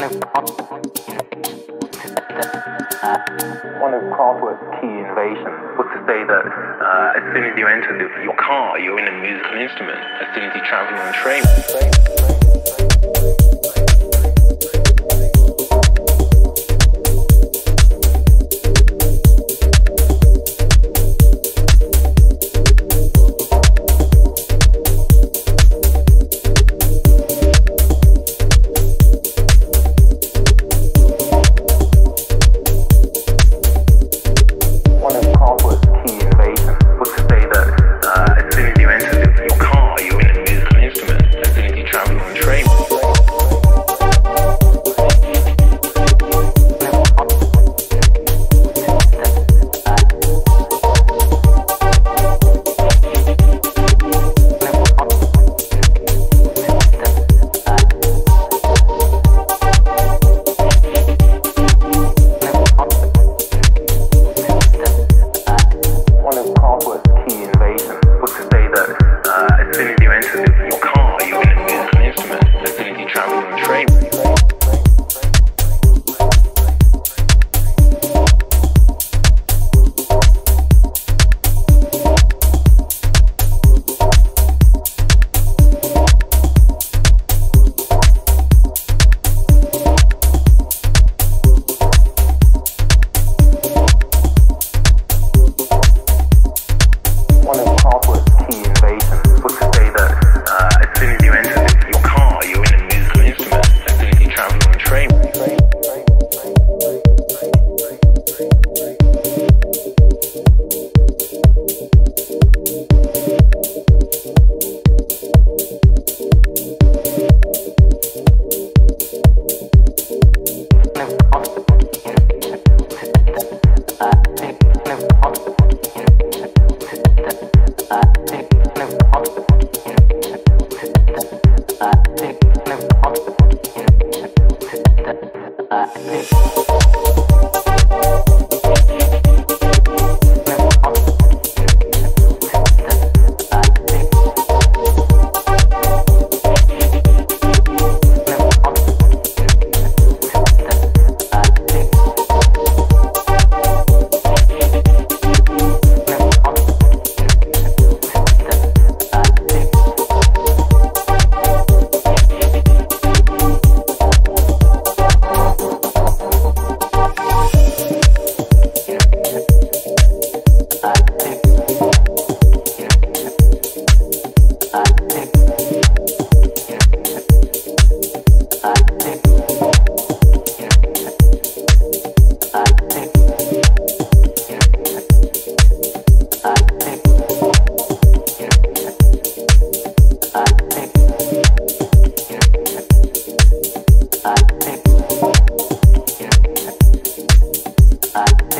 One of Kraftwerk's key innovations was to say that uh, as soon as you enter the, your car, you're in a musical instrument. As soon as you travel on a train. oh Bye. side.